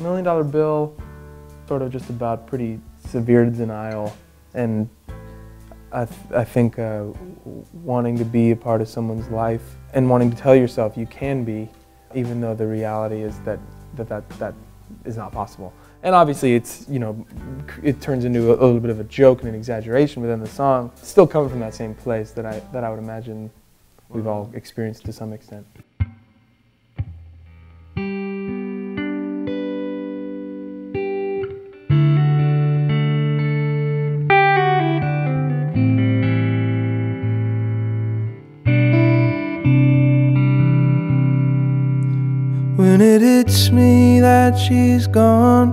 Million Dollar Bill, sort of just about pretty severe denial and I, th I think uh, wanting to be a part of someone's life and wanting to tell yourself you can be, even though the reality is that that, that, that is not possible. And obviously it's, you know, it turns into a, a little bit of a joke and an exaggeration within the song, still coming from that same place that I, that I would imagine we've all experienced to some extent. Hits me that she's gone,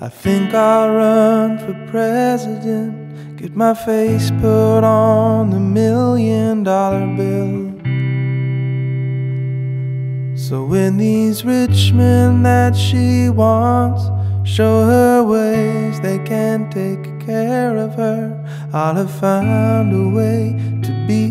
I think I'll run for president. Get my face put on the million dollar bill. So when these rich men that she wants show her ways they can't take care of her, I'll have found a way to be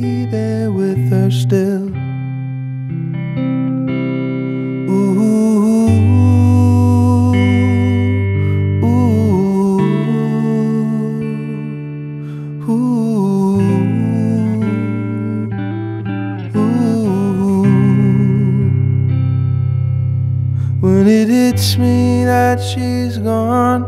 hits me that she's gone,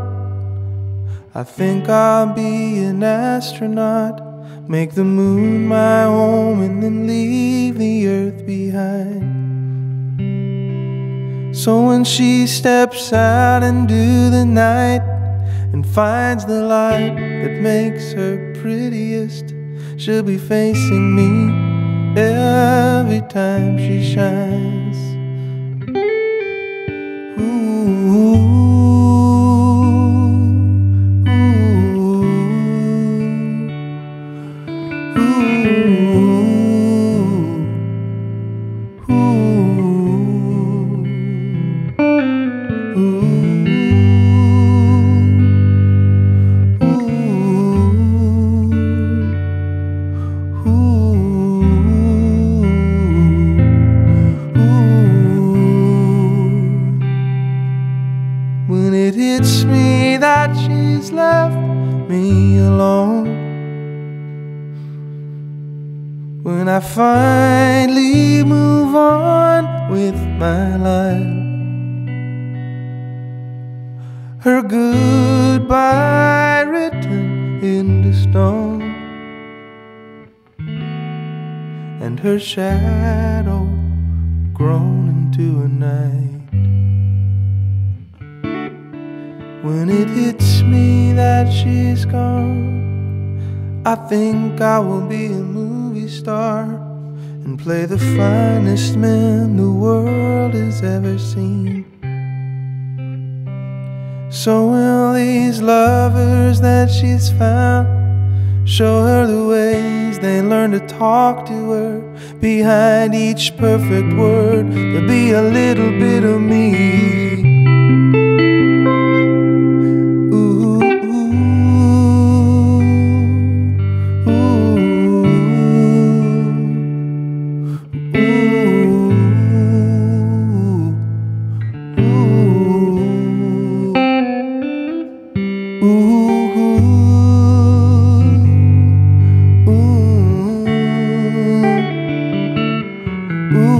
I think I'll be an astronaut. Make the moon my home and then leave the earth behind. So when she steps out into the night and finds the light that makes her prettiest, she'll be facing me every time she shines. Hits me that she's left me alone. When I finally move on with my life. Her goodbye written into stone. And her shadow grown into a night. When it hits me that she's gone, I think I will be a movie star and play the finest man the world has ever seen. So will these lovers that she's found show her the ways they learn to talk to her. Behind each perfect word, there'll be a little bit of me. 우우 우우